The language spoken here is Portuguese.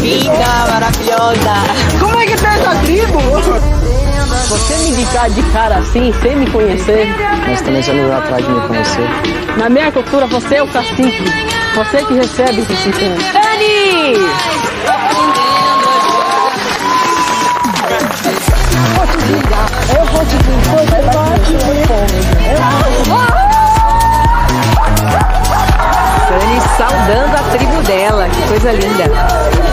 vida maravilhosa. Como é que tá essa tribo? Você me indicar de cara assim, sem me conhecer. Mas também já não atrás de me conhecer. Na minha cultura, você é o cacique. Você é que recebe o tipo. cacique. Dani! Eu vou eu vou te vingar, eu vou te vingar. Eu vou te vingar. Dani saudando a tribo dela. Que coisa linda.